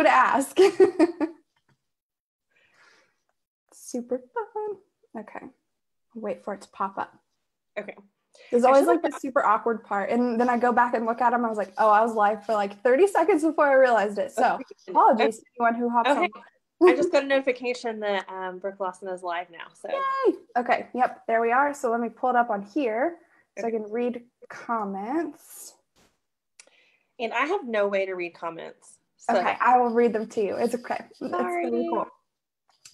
who to ask. Super fun. Okay. Wait for it to pop up. Okay. There's always like the super awkward part. And then I go back and look at them. I was like, oh, I was live for like 30 seconds before I realized it. So apologies to anyone who hops Okay. on. I just got a notification that um, Brooke Lawson is live now. So Yay! Okay, yep, there we are. So let me pull it up on here so I can read comments. and I have no way to read comments. So Okay, I will read them to you. It's okay. Really Sorry. cool.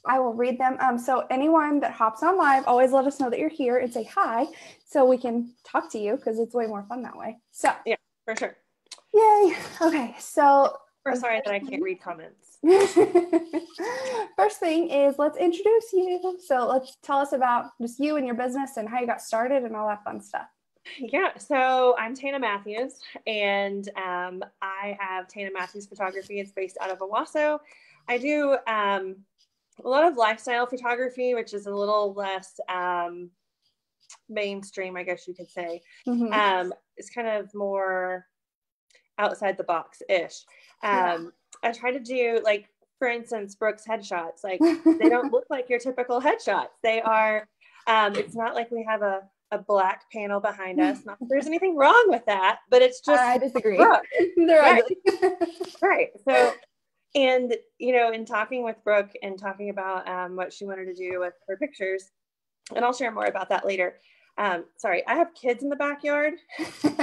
I will read them. Um, so anyone that hops on live, always let us know that you're here and say hi so we can talk to you because it's way more fun that way. So yeah, for sure. yay. Okay, so We're sorry that I can't read comments. First thing is let's introduce you. So let's tell us about just you and your business and how you got started and all that fun stuff. Yeah, so I'm Tana Mathews, and um, I have Tana Mathews Photography. It's based out of Owasso. I do um, a lot of lifestyle photography, which is a little less um, mainstream, I guess you could say. Mhm. Um, it's kind of more outside the box ish. Yeah. Um, I try to do like, for instance, Brooke's headshots. Like they don't look like your typical headshots. They are. Um, it's not like we have a a black panel behind us. Not that there's anything wrong with that, but it's just I disagree. Brooke. Right. right so and you know in talking with brooke and talking about um, what she wanted to do with her pictures and i'll share more about that later um, sorry i have kids in the backyard so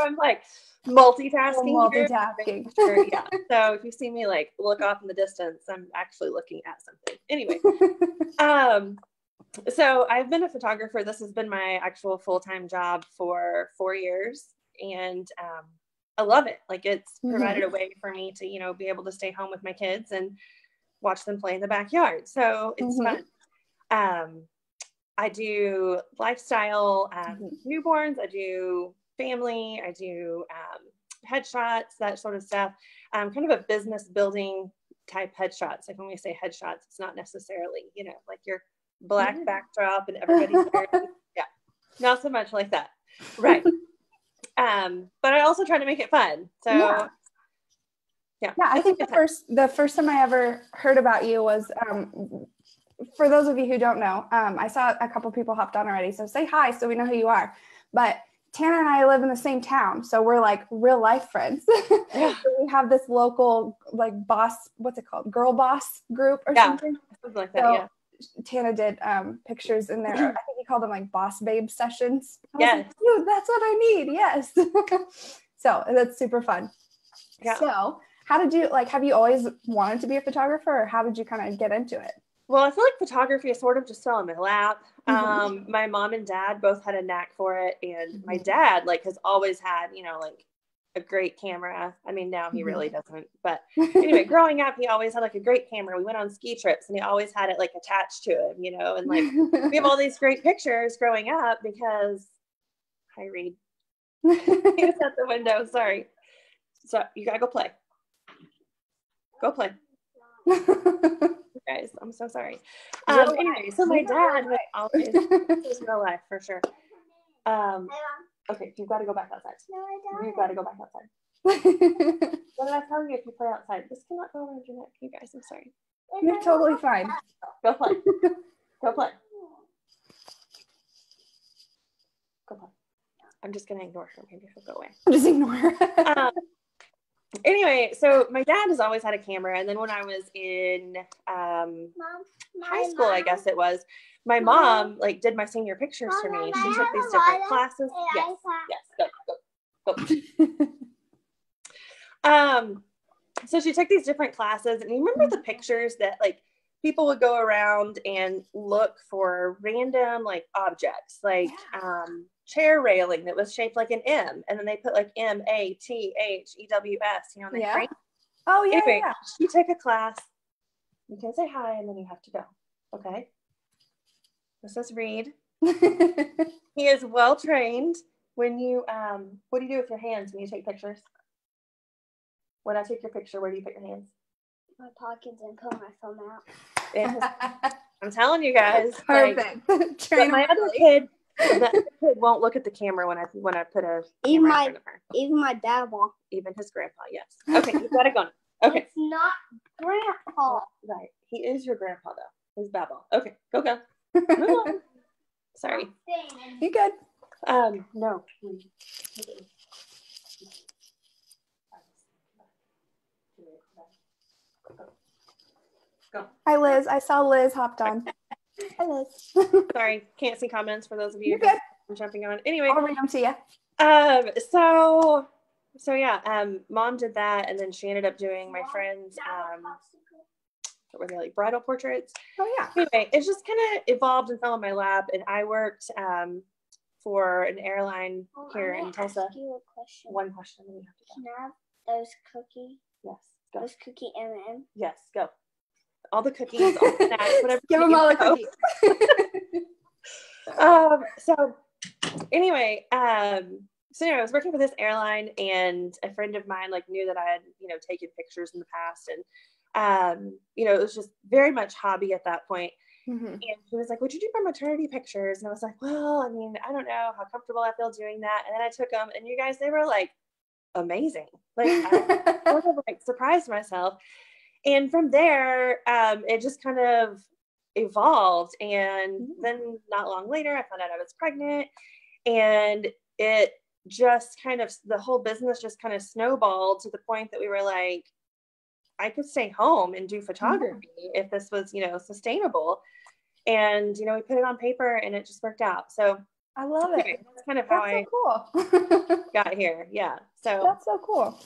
i'm like multitasking. Multitasking. Sure, yeah so if you see me like look off in the distance i'm actually looking at something anyway um so i've been a photographer this has been my actual full-time job for four years and um, i love it like it's Mhm. provided a way for me to you know be able to stay home with my kids and watch them play in the backyard so it's Mhm. fun um, i do lifestyle um, Mhm. newborns i do family i do um, headshots that sort of stuff um, kind of a business building type headshots. Like when we say headshots, it's not necessarily, you know, like your black Yeah. backdrop and everybody's wearing, yeah, not so much like that. Right. um, but I also try to make it fun. So Yeah. yeah. Yeah, I think the first the first time I ever heard about you was um, for those of you who don't know, um, I saw a couple people hopped on already. So say hi so we know who you are. But Tana and I live in the same town, so we're like real life friends. Yeah. So we have this local like boss, what's it called, girl boss group or Yeah. something. something like that. So- yeah. Tana did um, pictures in there. I think he called them like boss babe sessions. I Yes. like, Dude, that's what I need. Yes. so that's super fun. Yeah. So how did you like have you always wanted to be a photographer or how did you kind of get into it? Well, I feel like photography is sort of just fell in my lap. Mhm. Um, my mom and dad both had a knack for it, and my Mhm. dad like has always had, you know, like a great camera. I mean, now he Mhm. really doesn't, but anyway, growing up, he always had like a great camera. We went on ski trips, and he always had it like attached to him, you know, and like we have all these great pictures growing up because I read. He was at the window. Sorry. So you gotta go play. Go play, guys. I'm so sorry. Um, anyway, so my dad would always this is real life for sure. Um, okay, you've got to go back outside. No, I don't. You've got to go back outside. What did I tell you if you play outside? This cannot go around your neck. You guys, I'm sorry. You're totally fine. Go play. Go play. Go play. I'm just gonna ignore her. Maybe she'll go away. Just ignore her. Um, anyway, so my dad has always had a camera, and then when I was in um, high school, I guess it was, my mom like did my senior pictures for me. She took these different classes. Yes, yes, go, go, go. Um, so she took these different classes, and you remember the pictures that like people would go around and look for random like objects, like um, chair railing that was shaped like an M, and then they put like M A T H E W S, you know, and they Yeah. frame. Oh yeah, Anyway, yeah. she took a class. You can say hi, and then you have to go. Okay. This is Reed. He is well trained. When you um, what do you do with your hands when you take pictures? When I take your picture, where do you put your hands? my pockets and pull my phone out. In I'm telling you guys. Perfect. but Train my other kid, the other kid won't look at the camera when I when I put a Even camera in my- front of her. Even my dad won't. Even his grandpa, yes. Okay, you gotta go. now. Okay. It's not grandpa. Right. He is your grandpa though. He's Babel. Okay. Go go. Move on. Sorry. You good? Um. No. Go. Hi, Liz. I saw Liz hopped on. Hi, Liz. Sorry. Can't see comments for those of you You're good. I'm jumping on. Anyway. I'll read them to you. Um. So. So yeah. Um. Mom did that, and then she ended up doing my friend's. Um. What were they like? Bridal portraits. Oh, yeah. anyway, it just kind of evolved and fell in my lap. And I worked um, for an airline Oh, here I in Tulsa. Ask you a question. One question. Then we have to Can I have those cookie, go. Yes, go. those cookie M and Yes, go. All the cookies, all the snacks, whatever. Give them all a know. cookie. Um. So, anyway, um. So anyway, I was working for this airline, and a friend of mine like knew that I had you know taken pictures in the past, and um, you know, it was just very much hobby at that point. Mhm. And she was like, Would you do my maternity pictures? And I was like, Well, I mean, I don't know how comfortable I feel doing that. And then I took them, and you guys, they were like amazing. Like, I sort of like surprised myself. And from there, um, it just kind of evolved. And Mhm. then not long later, I found out I was pregnant. And it just kind of, the whole business just kind of snowballed to the point that we were like, I could stay home and do photography if this was, you know, sustainable. And, you know, we put it on paper and it just worked out. So I love it. that's kind of how That's I so cool. got here. Yeah. So That's so cool.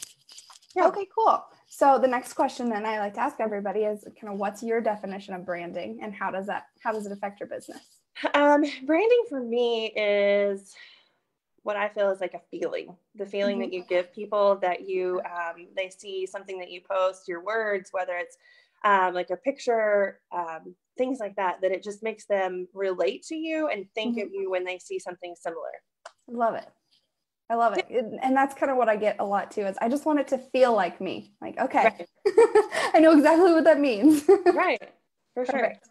Yeah. Okay, cool. So the next question then I like to ask everybody is kind of what's your definition of branding and how does that how does it affect your business? Um, branding for me is what I feel is like a feeling. The feeling that you give people that you um, they see something that you post, your words, whether it's um, like a picture, um, things like that, that it just makes them relate to you and think of you when they see something similar. Love it. I love it. It- And that's kind of what I get a lot too is I just want it to feel like me. Like, okay, Right. I know exactly what that means. right. For sure. Perfect.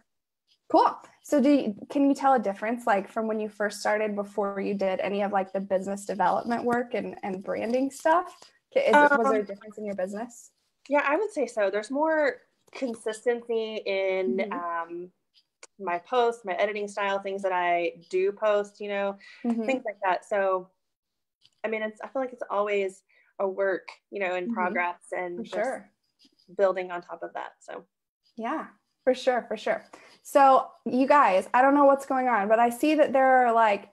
Cool. So do you, can you tell a difference like from when you first started before you did any of like the business development work and, and branding stuff? Is, was there a Um, difference in your business? Yeah, I would say so. There's more consistency in Mhm. um, my posts, my editing style, things that I do post, you know, Mhm. things like that. So, I mean, it's I feel like it's always a work, you know, in Mhm. progress and sure. building on top of that. So, Yeah, for sure, for sure. So, you guys, I don't know what's going on, but I see that there are like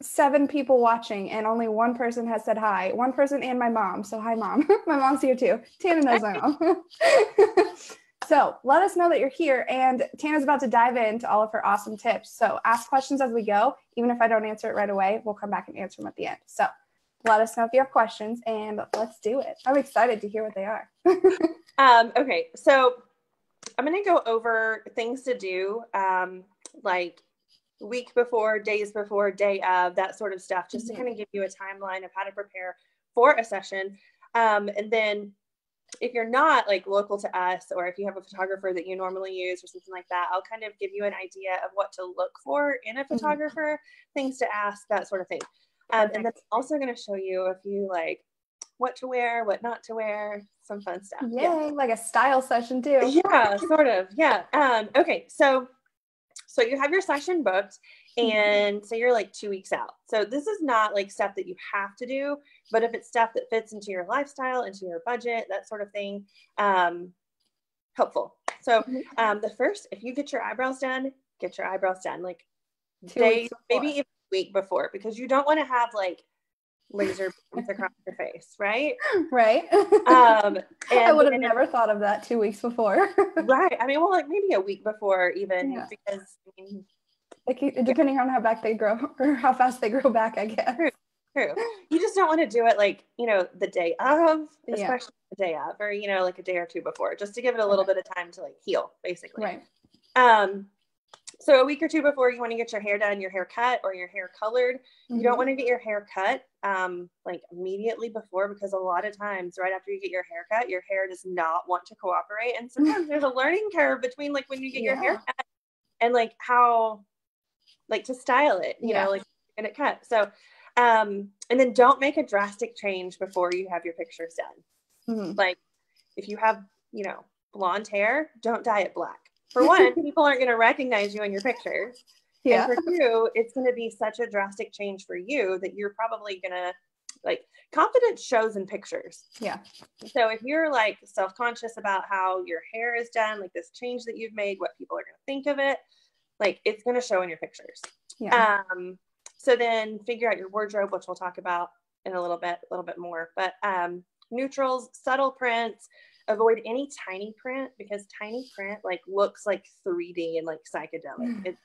seven people watching and only one person has said hi. One person and my mom. So, hi, mom. my mom's here too. Tana knows my mom. so, let us know that you're here. And Tana's about to dive into all of her awesome tips. So, ask questions as we go. Even if I don't answer it right away, we'll come back and answer them at the end. So, let us know if you have questions and let's do it. I'm excited to hear what they are. um, okay, so I'm gonna go over things to do, um, like week before, days before, day of, that sort of stuff, just Mhm. to kind of give you a timeline of how to prepare for a session. Um, and then if you're not like local to us, or if you have a photographer that you normally use or something like that, I'll kind of give you an idea of what to look for in a photographer, things to ask, that sort of thing. Um, and then I'm also going to show you a few like what to wear, what not to wear, some fun stuff. Yay, like a style session too. Yeah, sort of. Yeah. Um, okay. So, so you have your session booked and so you're like two weeks out. So this is not like stuff that you have to do, but if it's stuff that fits into your lifestyle, into your budget, that sort of thing, um, helpful. So, Mhm. um, the first, if you get your eyebrows done, get your eyebrows done like Two maybe even a week before, because you don't want to have like laser beams across your face, right? right? Um, and I would have never thought of that two weeks before. right i mean well like maybe a week before even Yeah. because I mean, like, depending on how back they grow or how fast they grow back, I guess. true you just don't want to do it like you know the day of Yeah. especially the day of or you know like a day or two before just to give it a little bit of time to like heal basically Right. um so a week or two before you want to get your hair done your hair cut or your hair colored you don't Mhm. want to get your hair cut um like immediately before because a lot of times right after you get your hair cut your hair does not want to cooperate and sometimes there's a learning curve between like when you get your hair cut and like how like to style it you Yeah. know like get it cut so um and then don't make a drastic change before you have your pictures done Mhm. like if you have, you know, blonde hair, don't dye it black. For one, people aren't going to recognize you in your pictures. Yeah. And for two, it's going to be such a drastic change for you that you're probably going to like confidence shows in pictures. Yeah. So if you're like self conscious about how your hair is done, like this change that you've made, what people are going to think of it, like it's going to show in your pictures. Yeah. Um, so then figure out your wardrobe, which we'll talk about in a little bit, a little bit more. But um, neutrals, subtle prints, avoid any tiny print because tiny print like looks like 3D and like psychedelic. It's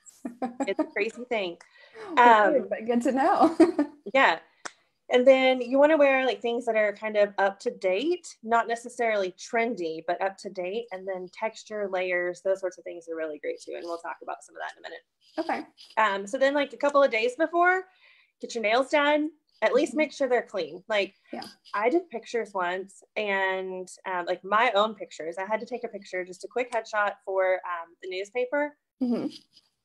it's a crazy thing. Um, but good to know. yeah. And then you want to wear like things that are kind of up to date, not necessarily trendy, but up to date. And then texture, layers, those sorts of things are really great too. And we'll talk about some of that in a minute. okay. Um, so then like a couple of days before, get your nails done. At least Mhm. make sure they're clean. Like Yeah. I did pictures once and um, like my own pictures. I had to take a picture, just a quick headshot for um, the newspaper. hmm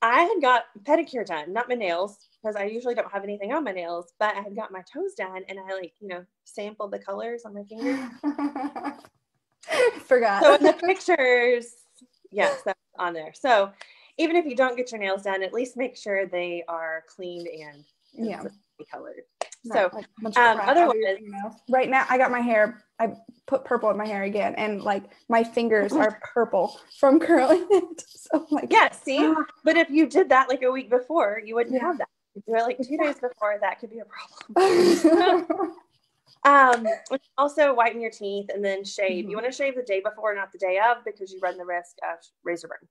I had got pedicure done, not my nails, because I usually don't have anything on my nails, but I had got my toes done and I like, you know, sampled the colors on my fingers. Forgot. so in the pictures, yes, that's on there. So even if you don't get your nails done, at least make sure they are cleaned and yeah. Colored. So like um, crap all over otherwise- right now I got my hair. I put purple in my hair again, and like my fingers are purple from curling it. So like, yeah, see, but if you did that like a week before, you wouldn't Yeah. have that. If you do it like two days before, that could be a problem. Um, also whiten your teeth and then shave. Mhm. You want to shave the day before, not the day of, because you run the risk of razor burn.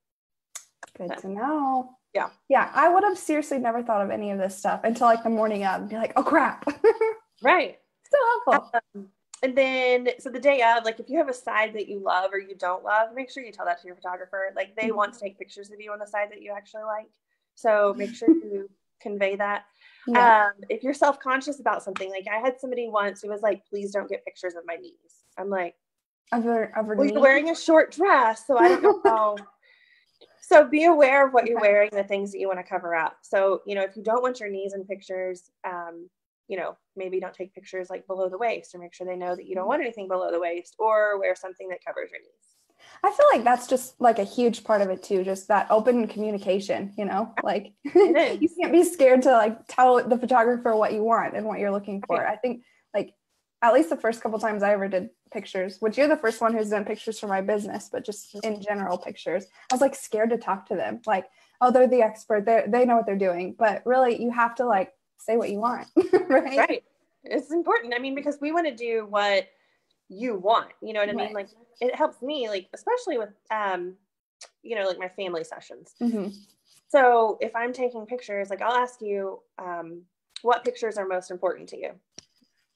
Good to know. Yeah. Yeah, I would have seriously never thought of any of this stuff until like the morning of and be like, oh crap. Right. so helpful. Um, and then, so the day of, like, if you have a side that you love or you don't love, make sure you tell that to your photographer. Like, they Mhm. want to take pictures of you on the side that you actually like. So make sure you convey that. Yeah. Um, if you're self conscious about something, like I had somebody once who was like, please don't get pictures of my knees. I'm like, Over, over well, me. you're wearing a short dress, so I don't know how. So be aware of what you're wearing, the things that you want to cover up. So you know, if you don't want your knees in pictures, um, you know, maybe don't take pictures like below the waist, or make sure they know that you don't want anything below the waist, or wear something that covers your knees. I feel like that's just like a huge part of it too, just that open communication, you know? Like you can't be scared to like tell the photographer what you want and what you're looking for. I think like at least the first couple times I ever did pictures, which you're the first one who's done pictures for my business, but just in general pictures, I was like scared to talk to them. Like, oh, they're the expert. They they know what they're doing. But really you have to like say what you want. right? Right. It's important. I mean, because we want to do what you want. You know what I mean? Right. Like it helps me, like especially with um, you know, like my family sessions. Mhm. So if I'm taking pictures, like I'll ask you, um, what pictures are most important to you?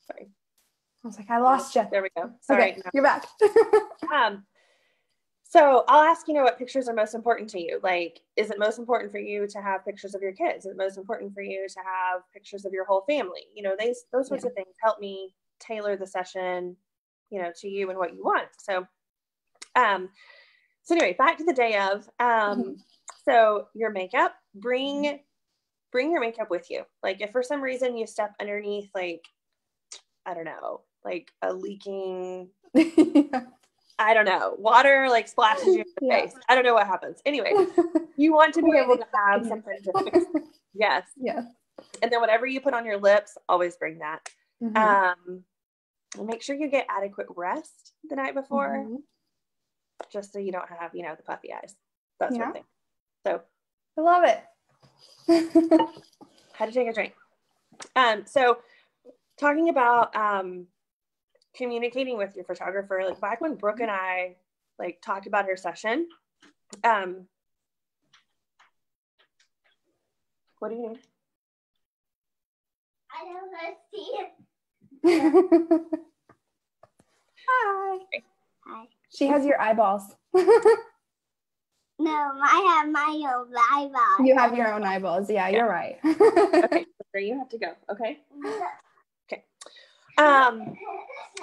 Sorry. I was like, I lost you. There we go. Sorry. Okay, you're back. Um, so I'll ask you know what pictures are most important to you. Like, is it most important for you to have pictures of your kids? Is it most important for you to have pictures of your whole family? You know, these those sorts of things help me tailor the session, you know, to you and what you want. So, um, so anyway, back to the day of. Um, Mhm. so your makeup, bring bring your makeup with you. Like if for some reason you step underneath like I don't know, like a leaking I don't know, water like splashes you in the Yeah. face. I don't know what happens. Anyway, you want to be able to have something to fix. Yes. yeah. And then whatever you put on your lips, always bring that. Mhm. Um, and make sure you get adequate rest the night before, Mhm. just so you don't have, you know, the puffy eyes. That sort Yeah. of thing. So I love it. had to take a drink. Um, so talking about um, communicating with your photographer, like back when Brooke and I like talked about her session, um, what do you need? I don't want to see it. Hi. Hi. She has your eyeballs. No, I have my own eyeball. you have your own eyeballs. Yeah, you're right. Okay, you have to go. Okay. Um,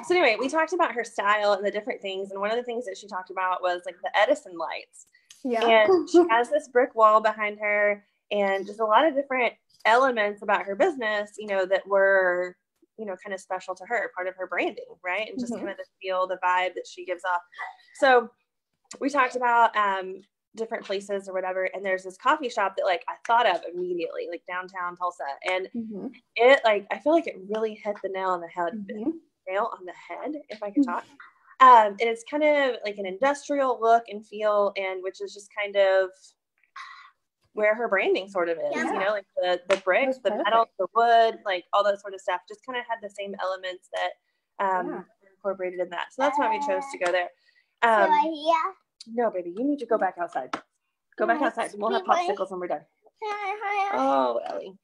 so anyway, we talked about her style and the different things, and one of the things that she talked about was like the Edison lights. yeah. and she has this brick wall behind her and just a lot of different elements about her business you know that were you know, kind of special to her, part of her branding, right? And just Mhm. kind of the feel, the vibe that she gives off. So we talked about um, different places or whatever, and there's this coffee shop that like I thought of immediately, like downtown Tulsa, and Mhm. it like I feel like it really hit the nail on the head, Mhm. nail on the head, if I could talk. Um, and it's kind of like an industrial look and feel, and which is just kind of where her branding sort of is, Yeah. you know, like the the bricks, the metal, the wood, like all that sort of stuff, just kind of had the same elements that um, Yeah. were incorporated in that. So that's why we chose to go there. So Um, yeah. No, baby, you need to go back outside. Go back outside. We'll have popsicles when we're done. Oh. Oh, Ellie.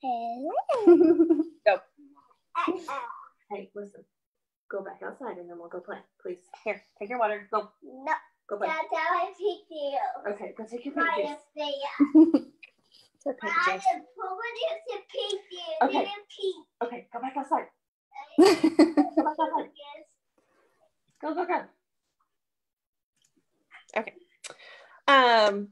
Uh, Hey, listen. Go back outside and then we'll go play. Please. Here, take your water. Go. No, Go play. that's how I pick you. Okay, go take your I paint juice. just say, It's a paint I juice. just put it to pick you. Okay. Okay, go back outside. Go back outside. Go, go, go. Okay. Um.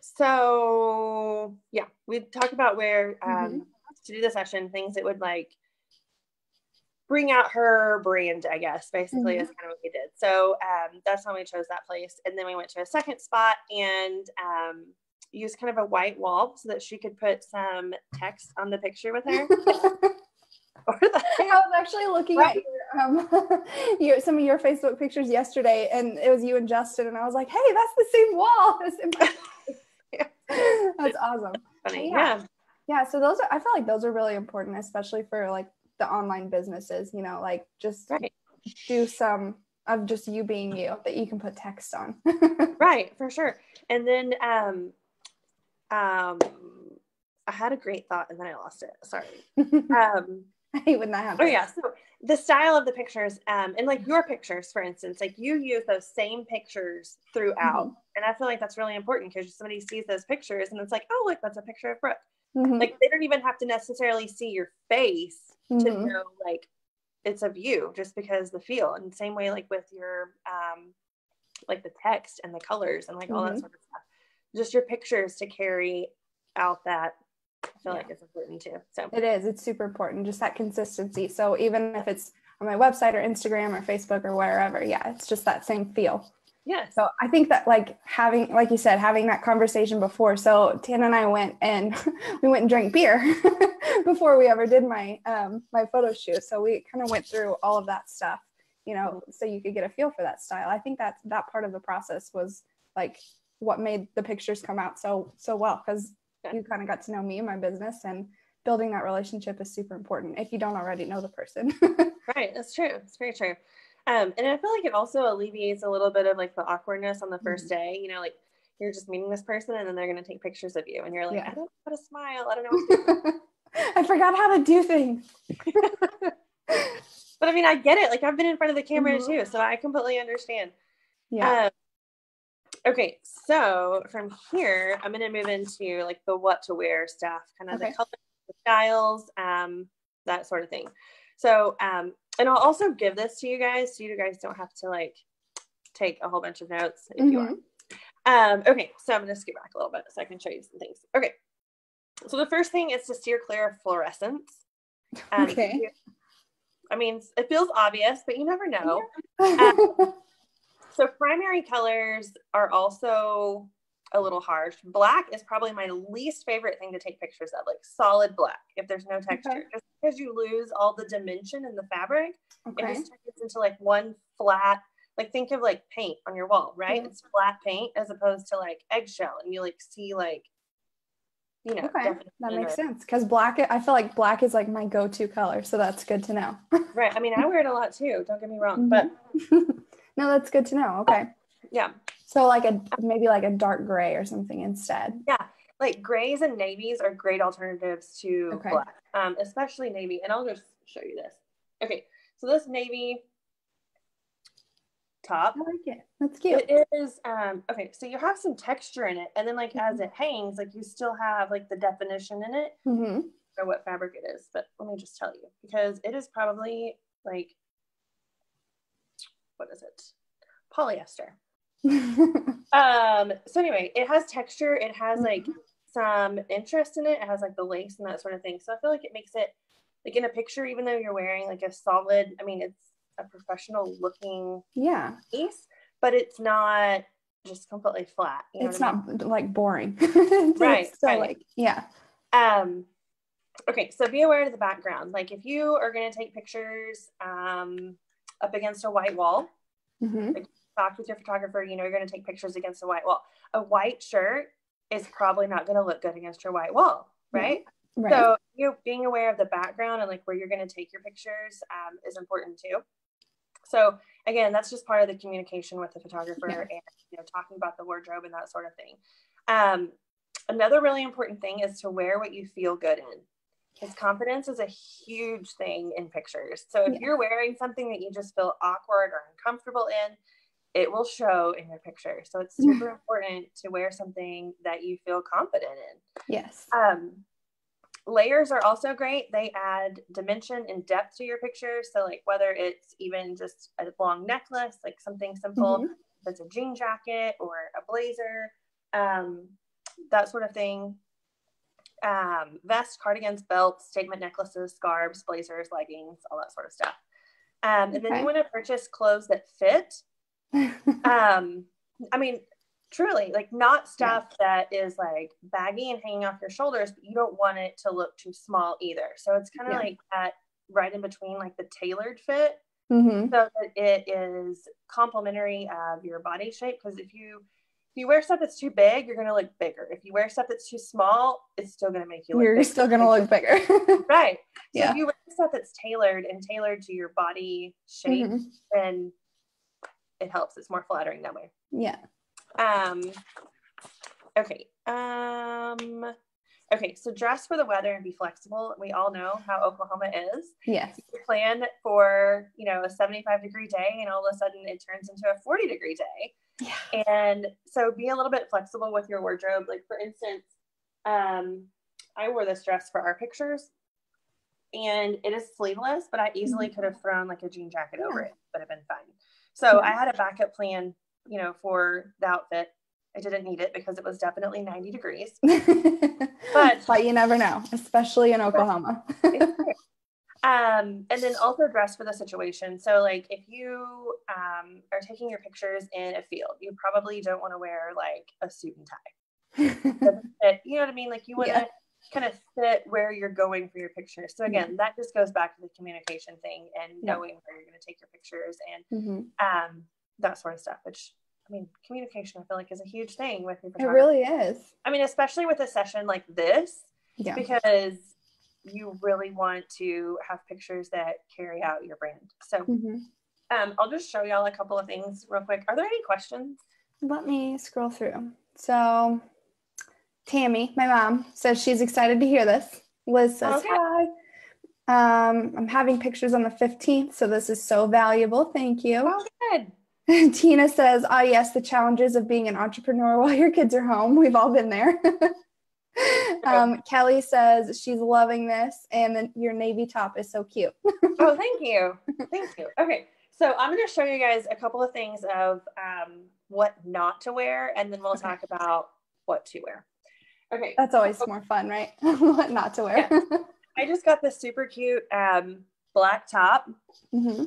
So yeah, we talked about where um to do the session, things that would like bring out her brand, I guess, basically is kind of what we did. So um, that's when we chose that place. And then we went to a second spot and um, used kind of a white wall so that she could put some text on the picture with her. or the I was actually looking at your, um, your, some of your Facebook pictures yesterday, and it was you and Justin, and I was like, "Hey, that's the same wall." in that's awesome. funny. Yeah. Yeah. Yeah, so those are I feel like those are really important, especially for like the online businesses. You know, like just Right. do some of just you being you that you can put text on. Right, for sure. And then um um I had a great thought and then I lost it. Sorry. Um I hate when that oh yeah, so the style of the pictures um and like your pictures for instance, like you use those same pictures throughout. And I feel like that's really important because somebody sees those pictures and it's like, "Oh, look, that's a picture of Brooke." Mhm. Like they don't even have to necessarily see your face to Mhm. know like it's of you just because the feel and same way like with your um like the text and the colors and like all that Mhm. sort of stuff just your pictures to carry out that i feel Yeah. like it's important too so It is. It's super important. Just that consistency. So even if it's on my website or Instagram or Facebook or wherever, yeah, it's just that same feel. Yeah. So I think that like having, like you said, having that conversation before. So Tana and I went and we went and drank beer before we ever did my um, my photo shoot. So we kind of went through all of that stuff, you know, so you could get a feel for that style. I think that that part of the process was like what made the pictures come out so so well because. You kind of got to know me and my business and building that relationship is super important if you don't already know the person. right that's true it's very true um and i feel like it also alleviates a little bit of like the awkwardness on the 1st day you know like you're just meeting this person and then they're going to take pictures of you and you're like Yeah. i don't know how to smile i don't know what to do I forgot how to do things. but i mean i get it like i've been in front of the camera Mhm. too so i completely understand Yeah. Um, okay, so from here, I'm gonna move into like the what to wear stuff, kind of Okay. the colors, the styles, um, that sort of thing. So, um, and I'll also give this to you guys, so you guys don't have to like take a whole bunch of notes if you want. Um, okay, so I'm gonna skip back a little bit so I can show you some things. Okay, so the first thing is to steer clear of fluorescence. Um, Okay. I mean, it feels obvious, but you never know. Mhm. So primary colors are also a little harsh. Black is probably my least favorite thing to take pictures of, like solid black, if there's no texture. Okay. Just because you lose all the dimension in the fabric, it just turns into like one flat, like think of like paint on your wall, right? Yeah. It's flat paint as opposed to like eggshell, and you like see like, you know, Okay. That makes or- sense because black, I feel like black is like my go to color. So that's good to know. right. I mean, I wear it a lot too. Don't get me wrong, Mhm. but no, that's good to know. Okay. yeah, So like a maybe like a dark gray or something instead. Yeah. Like grays and navies are great alternatives to Okay. black, um, especially navy. And I'll just show you this. Okay, so this navy top, I like it. That's cute. it is um, okay. So you have some texture in it, and then like as Mm-hmm. it hangs, like you still have like the definition in it Mm-hmm. or what fabric it is. But let me just tell you because it is probably like what is it? Polyester. Um, so anyway, it has texture, it has like some interest in it, it has like the lace and that sort of thing. So I feel like it makes it like in a picture, even though you're wearing like a solid, I mean, it's a professional looking Yeah. piece, but it's not just completely flat. You know it's what I mean? not like boring. Right, still right. like, yeah. Um, okay, so be aware of the background. Like if you are going to take pictures um, up against a white wall, hmm talk with your photographer, you know, you're going to take pictures against a white wall. A white shirt is probably not going to look good against your white wall, Yeah. right? Right. So you know, being aware of the background and like where you're going to take your pictures um, is important too. So again, that's just part of the communication with the photographer Yeah. and you know talking about the wardrobe and that sort of thing. Um, another really important thing is to wear what you feel good in. Because confidence is a huge thing in pictures. So if Yeah. you're wearing something that you just feel awkward or uncomfortable in, it will show in your picture. So it's super important to wear something that you feel confident in. yes. Um, layers are also great. They add dimension and depth to your picture. So, like whether it's even just a long necklace, like something simple, Mhm. if it's a jean jacket or a blazer, um, that sort of thing. Um, vest, cardigans, belts, statement necklaces, scarves, blazers, leggings, all that sort of stuff. Um, and then Okay. you want to purchase clothes that fit um i mean truly like not stuff that is like baggy and hanging off your shoulders but you don't want it to look too small either so it's kind of Yeah. like that right in between like the tailored fit hmm so that it is complementary of your body shape because if you if you wear stuff that's too big you're going to look bigger if you wear stuff that's too small it's still going to make you look You're bigger. still gonna look bigger. right so Yeah. if you wear stuff that's tailored and tailored to your body shape Mhm. then it helps it's more flattering that way Yeah. um, okay. Um, okay. So dress for the weather and be flexible. We all know how Oklahoma is. Yes. You plan for, you know, a 75 degree day and all of a sudden it turns into a 40 degree day. Yeah. And so be a little bit flexible with your wardrobe. Like for instance, um, I wore this dress for our pictures and it is sleeveless, but I easily could have thrown like a jean jacket over Yeah. it, would have been fine. So. I had a backup plan, you know, for the outfit. I didn't need it because it was definitely 90 degrees. but but you never know, especially in Oklahoma. Um, and then also dress for the situation. So like if you um, are taking your pictures in a field, you probably don't want to wear like a suit and tie. You know what I mean? Like you want to Yeah. kind of fit where you're going for your pictures. So again, that just goes back to the communication thing and Yeah. knowing where you're going to take your pictures and Mhm. um, that sort of stuff. Which I mean, communication I feel like is a huge thing with your It really is. I mean, especially with a session like this, Yeah. because you really want to have pictures that carry out your brand. So Mhm. um, I'll just show y'all a couple of things real quick. Are there any questions? Let me scroll through. So, Tammy, my mom, says she's excited to hear this. Liz says Okay. hi. Um, I'm having pictures on the 15th, so this is so valuable. Thank you. Oh, good. Tina says, ah, yes, the challenges of being an entrepreneur while your kids are home. We've all been there. um, Kelly says she's loving this, and then your navy top is so cute. Oh, thank you. Thank you. Okay. So I'm going to show you guys a couple of things of um, what not to wear, and then we'll talk about what to wear. Okay. That's always more fun, right? what not to wear. I just got this super cute um, black top, mm-hmm.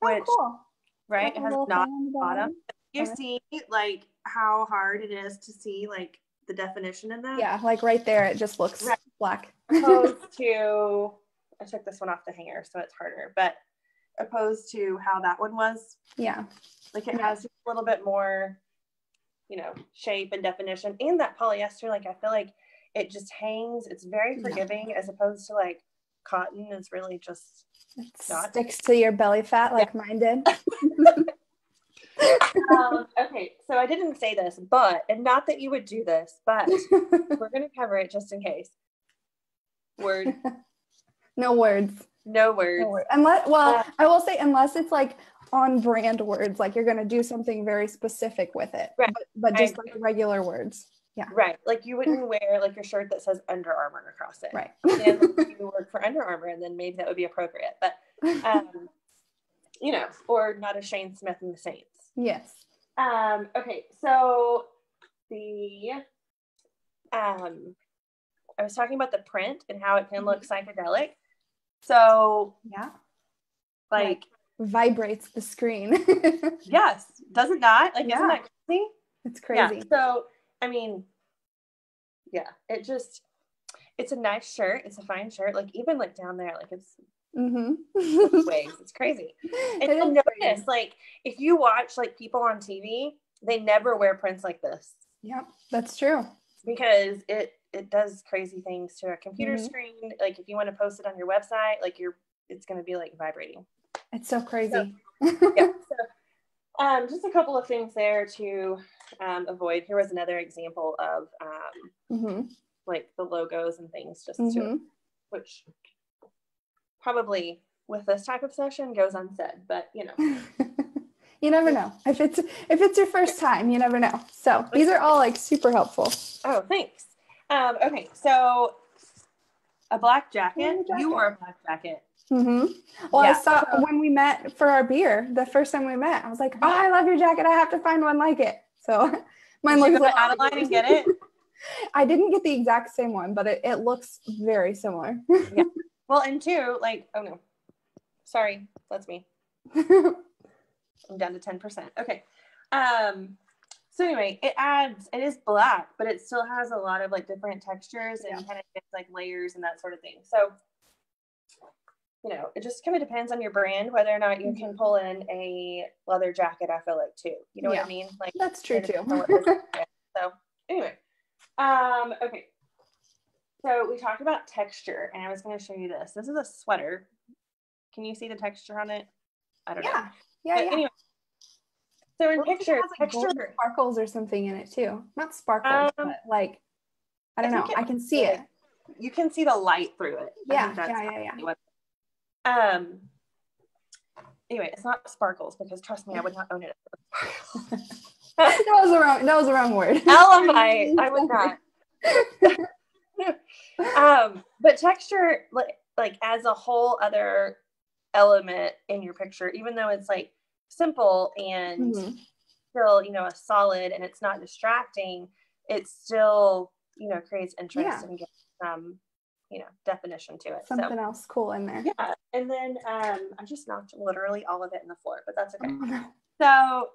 which, cool. right, it has not bottom. You see like how hard it is to see like the definition in that? Yeah, like right there, it just looks Right. black. opposed to I took this one off the hanger, so it's harder, but opposed to how that one was, yeah. like it Yeah. has a little bit more, you know, shape and definition. And that polyester, like I feel like it just hangs, it's very Yeah. forgiving as opposed to like cotton is really just It Not- sticks to your belly fat like mine did. um, okay, so I didn't say this, but and not that you would do this, but we're gonna cover it just in case. Word, no words. no words. No word. Unless, well, Uh, I will say unless it's like on brand words, like you're gonna do something very specific with it, Right. but, but I just like regular words. Yeah. Right. Like you wouldn't wear like your shirt that says Under Armour across it. Right. And you work for Under Armour and then maybe that would be appropriate. But um, you know, or not a Shane Smith and the Saints. Yes. Um, okay, so the um I was talking about the print and how it can look psychedelic. So Yeah. like Vibrates the screen. yes, does it not? Like Yeah. isn't that crazy? it's crazy. Yeah. So I mean, yeah, it just it's a nice shirt. It's a fine shirt. Like even like down there, like it's Mm-hmm. waves. It's crazy. And It notice, crazy. like if you watch like people on TV, they never wear prints like this Yep, that's true. because it it does crazy things to a computer Mhm. screen. Like if you want to post it on your website, like you're it's going to be like vibrating. It's so crazy. yeah. So, um, just a couple of things there to um, avoid. Here was another example of um, hmm like the logos and things, just to hmm which probably with this type of session goes unsaid, but you know, you never know if it's if it's your first time. You never know. So these are all like super helpful. oh, thanks. Um, okay, so a black jacket. Jacket. You wore a black jacket. Mm-hmm. Well, Yeah. I saw when we met for our beer the first time we met. I was like, "Oh, I love your jacket. I have to find one like it." So mine Did looks like Adeline and get it? I didn't get the exact same one, but it, it looks very similar. Well, and two, like, oh no, sorry, that's me. I'm down to 10%. Okay. Um, so anyway, it adds, it is black, but it still has a lot of like different textures and Yeah. kind of gets like layers and that sort of thing. So, you know, it just kind of depends on your brand whether or not you can pull in a leather jacket. I feel like too. You know Yeah. what I mean? Like That's true too. depends on what this is. so anyway, um, okay. So we talked about texture, and I was going to show you this. This is a sweater. Can you see the texture on it? I don't know. yeah, yeah, But yeah. anyway, so in Well, it pictures, has, like, texture. sparkles or something in it too. Not sparkles, Um, but like I don't know. it I can see it. You can see the light through it. Yeah, that's yeah, yeah, yeah. what- Um. Anyway, it's not sparkles because trust me, I would not own it. that was the wrong. That was the wrong word. Elamite, I would not. um, but texture, like, like as a whole other element in your picture, even though it's like simple and Mhm. still, you know, a solid and it's not distracting, it still, you know, creates interest Yeah. and gives some, you know, definition to it. Something so else cool in there. yeah, and then um, I just knocked literally all of it in the floor, but that's okay. Oh. So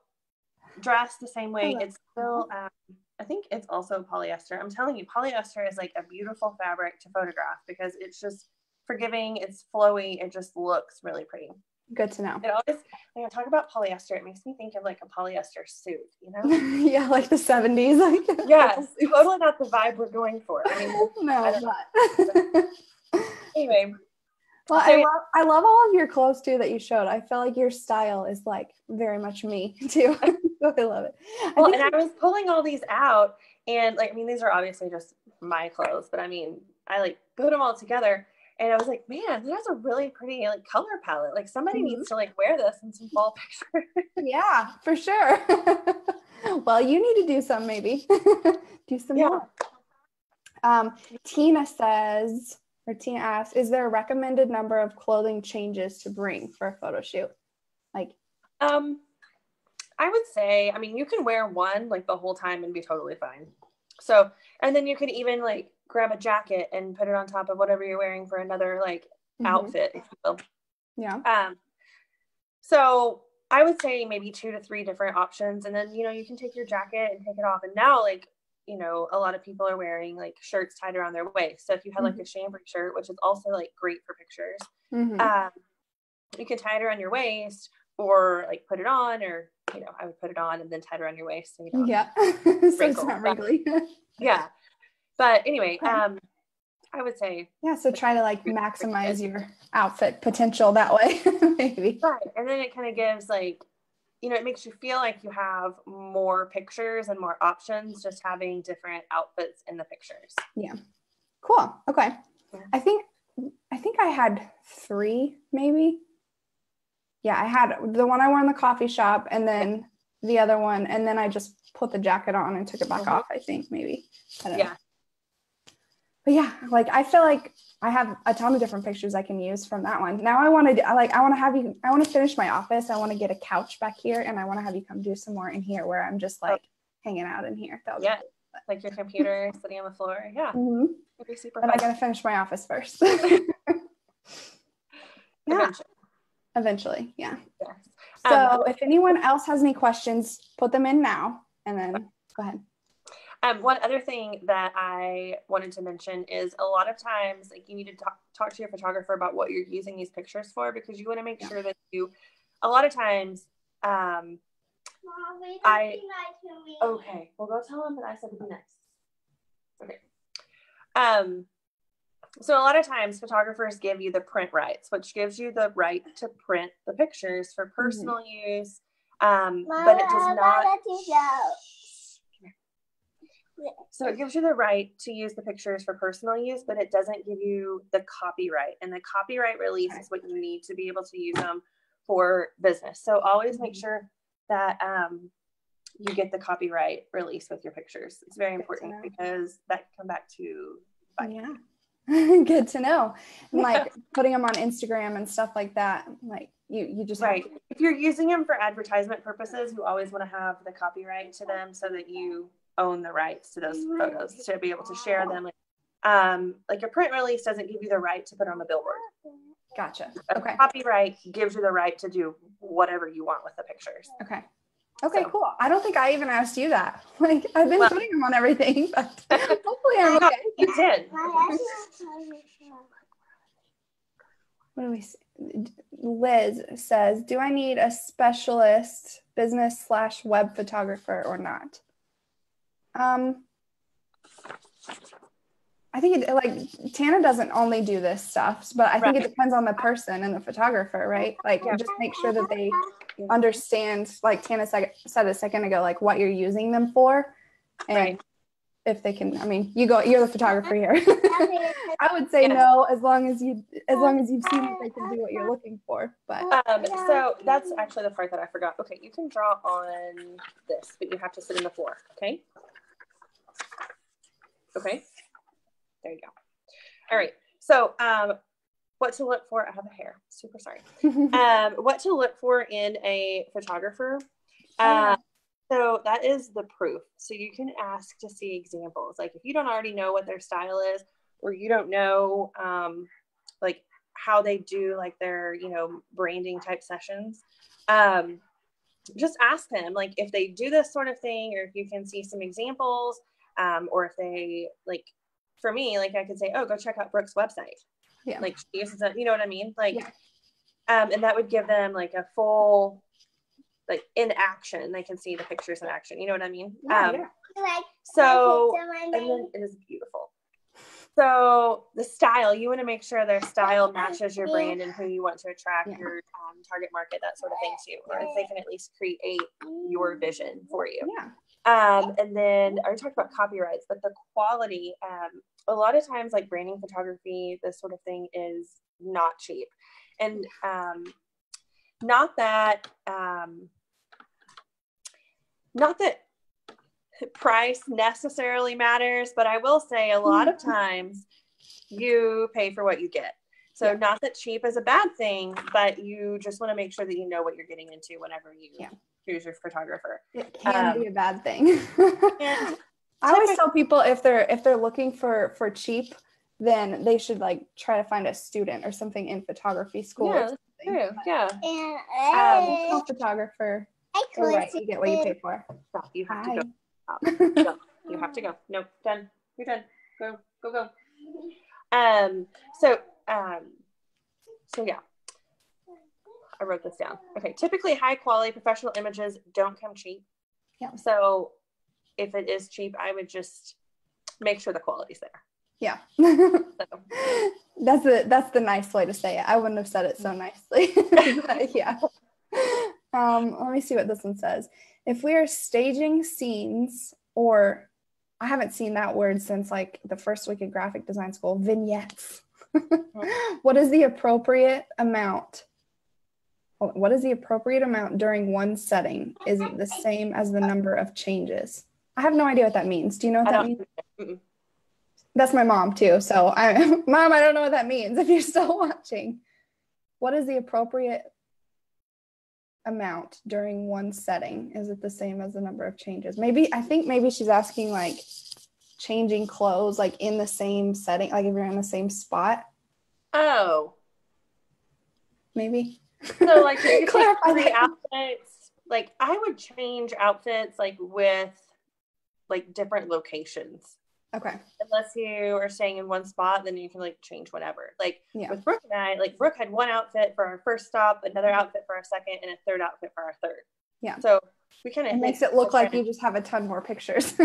dress the same way. It's still, um, I think it's also polyester. I'm telling you, polyester is like a beautiful fabric to photograph because it's just forgiving. It's flowy. It just looks really pretty. Good to know. It always, when I talk about polyester, it makes me think of like a polyester suit, you know? yeah, like the 70s. Like yes, totally not the vibe we're going for. I mean, no, I but anyway, well, I love I love all of your clothes too that you showed. I feel like your style is like very much me too. I love it. I well, think and I was pulling all these out, and like, I mean, these are obviously just my clothes, but I mean, I like put them all together, and I was like, man, that has a really pretty like color palette. Like, somebody Mhm. needs to like wear this in some fall pictures. yeah, for sure. well, you need to do some maybe. do some Yeah. more. Um, Tina says, or Tina asks, is there a recommended number of clothing changes to bring for a photo shoot? Like, um, I would say, I mean, you can wear one like the whole time and be totally fine. So, and then you could even like grab a jacket and put it on top of whatever you're wearing for another like mhm, outfit, if you will. Yeah. Um, so I would say maybe two to three different options, and then you know you can take your jacket and take it off. And now, like you know, a lot of people are wearing like shirts tied around their waist. So if you had like a chambray shirt, which is also like great for pictures, Mhm. um, you can tie it around your waist or like put it on, or you know, I would put it on and then tie it around your waist. So you know, yeah. so it's not wrinkly. yeah. But anyway, um, I would say yeah. So try to like maximize your outfit potential that way, maybe. Right. And then it kind of gives like, you know, it makes you feel like you have more pictures and more options just having different outfits in the pictures. Yeah. Cool. Okay. Yeah. I think I think I had three, maybe. Yeah, I had the one I wore in the coffee shop, and then the other one, and then I just put the jacket on and took it back Mhm. off. I think maybe. I don't know. Yeah. But yeah, like I feel like I have a ton of different pictures I can use from that one. Now I want to, I like, I want to have you. I want to finish my office. I want to get a couch back here, and I want to have you come do some more in here, where I'm just like hanging out in here. That Yeah. Like your computer sitting on the floor. Yeah. Mhm. It'd be super But I fun. gotta finish my office first. Yeah. eventually. Eventually, yeah. Yes. So Um, if anyone else has any questions, put them in now and then go ahead. Um, one other thing that I wanted to mention is a lot of times, like you need to talk, talk to your photographer about what you're using these pictures for because you want to make Yeah. sure that you, a lot of times, um, Mom, we I- be nice to me. okay, well, go tell them that I said to be nice. Okay. Um, so a lot of times photographers give you the print rights, which gives you the right to print the pictures for personal use. Um, Mom, but it does not. So it gives you the right to use the pictures for personal use, but it doesn't give you the copyright. And the copyright release Okay. is what you need to be able to use them for business. So always make Mhm. sure that um, you get the copyright release with your pictures. It's very important because that can come back to bite. Yeah. Good to know. And like putting them on Instagram and stuff like that. Like you, you just Right. to- If you're using them for advertisement purposes, you always want to have the copyright to them so that you own the rights to those photos to be able to share them. Um, like a print release doesn't give you the right to put on the billboard. Gotcha. A Okay. copyright gives you the right to do whatever you want with the pictures. Okay. Okay, So- cool. I don't think I even asked you that. Like I've been Well- putting them on everything, but hopefully I'm okay. You did. What do we say? Liz says, "Do I need a specialist business slash web photographer or not?" Um, I think it, like Tana doesn't only do this stuff, but I think it depends on the person and the photographer, right? Like, Yeah. just make sure that they understand, like Tana said, said a second ago, like what you're using them for, and Right. if they can. I mean, you go. You're the photographer here. I would say Yes. no, as long as you as long as you've seen that they can do what you're looking for. But Um, so that's actually the part that I forgot. Okay, you can draw on this, but you have to sit in the floor. Okay. Okay. There you go. All right. So, um, what to look for? I have a hair. Super sorry. um, what to look for in a photographer. Uh, so that is the proof. So you can ask to see examples. Like if you don't already know what their style is, or you don't know um, like how they do like their you know branding type sessions, um, just ask them like if they do this sort of thing, or if you can see some examples, um, or if they like. For me, like I could say, oh, go check out Brooke's website yeah, like she uses it, you know what I mean? Like, Yeah. um, and that would give them like a full, like in action, they can see the pictures in action. You know what I mean? Yeah, um, yeah. So, and then it is beautiful. So the style, you want to make sure their style matches your brand and who you want to attract Yeah. your um, target market, that sort of thing too, or if they can at least create your vision for you. yeah, Um, and then I talked about copyrights, but the quality, um, a lot of times like branding photography, this sort of thing is not cheap. And um, not that, um, not that price necessarily matters, but I will say a lot of times you pay for what you get. So Yeah. not that cheap is a bad thing, but you just want to make sure that you know what you're getting into whenever you Yeah. Choose your photographer. it can Um, be a bad thing. I always tell people if they're if they're looking for for cheap, then they should like try to find a student or something in photography school. Yeah, something. True. Yeah. Um, And no photographer, I you're right. could You get what you pay for. Stop. You have Hi. to go. Stop. You have to go. No, Done. You're done. Go. Go. Go. Um. So. Um. So yeah. I wrote this down. Okay. Typically, high quality professional images don't come cheap. Yeah. So, if it is cheap, I would just make sure the quality's there. Yeah. So, that's the that's the nice way to say it. I wouldn't have said it so nicely. Yeah. Um, let me see what this one says. If we are staging scenes or I haven't seen that word since like the first week of graphic design school, vignettes. what is the appropriate amount? What is the appropriate amount during one setting? Is it the same as the number of changes? I have no idea what that means. Do you know what that means? Mm-mm. That's my mom too. So I mom, I don't know what that means if you're still watching. What is the appropriate amount during one setting? Is it the same as the number of changes? Maybe I think maybe she's asking like changing clothes like in the same setting, like if you're in the same spot. Oh. maybe. So like Clarify that. outfits, like I would change outfits like with like different locations. Okay. Unless you are staying in one spot, then you can like change whatever. Like Yeah. with Brooke and I, like Brooke had one outfit for our first stop, another mm-hmm. outfit for our second, and a third outfit for our third. Yeah. So we kind of makes it look like you just have a ton more pictures.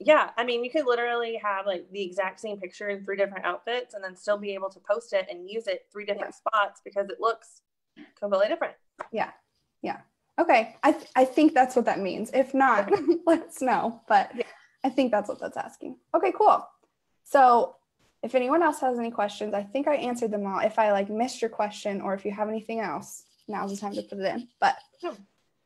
Yeah, I mean, you could literally have like the exact same picture in three different outfits, and then still be able to post it and use it three different spots because it looks completely different. Yeah. Yeah. Okay. I, th- I think that's what that means. If not, let us know. But Yeah. I think that's what that's asking. Okay, cool. So if anyone else has any questions, I think I answered them all. If I like missed your question or if you have anything else, now's the time to put it in. But Sure.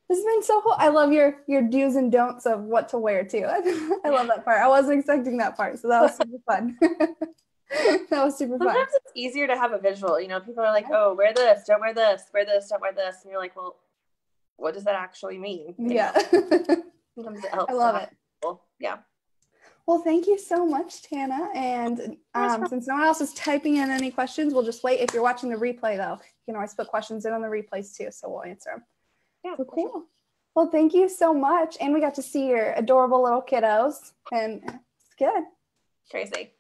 this has been so cool. I love your your do's and don'ts of what to wear too. I love that part. I wasn't expecting that part. So that was super fun. that was super fun. Sometimes it's easier to have a visual. You know, people are like, "Oh, wear this, don't wear this, wear this, don't wear this," and you're like, "Well, what does that actually mean?" You Yeah. sometimes it helps. I love it. visual. Yeah. Well, thank you so much, Tana. And um, since no one else is typing in any questions, we'll just wait. If you're watching the replay, though, you can always put questions in on the replays too, so we'll answer them. Yeah. So for sure. cool. Well, thank you so much. And we got to see your adorable little kiddos, and it's good. Crazy.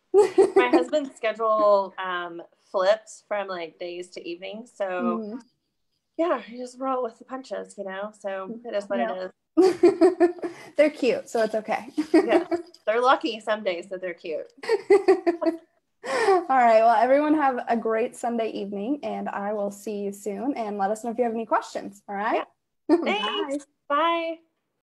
My husband's schedule um, flips from like days to evenings, so Mhm. yeah, you just roll with the punches, you know. So it is what Yeah. it is. They're cute, so it's okay. Yeah, they're lucky some days that they're cute. All right. Well, everyone have a great Sunday evening, and I will see you soon. And let us know if you have any questions. All right. Bye. Thanks. Bye.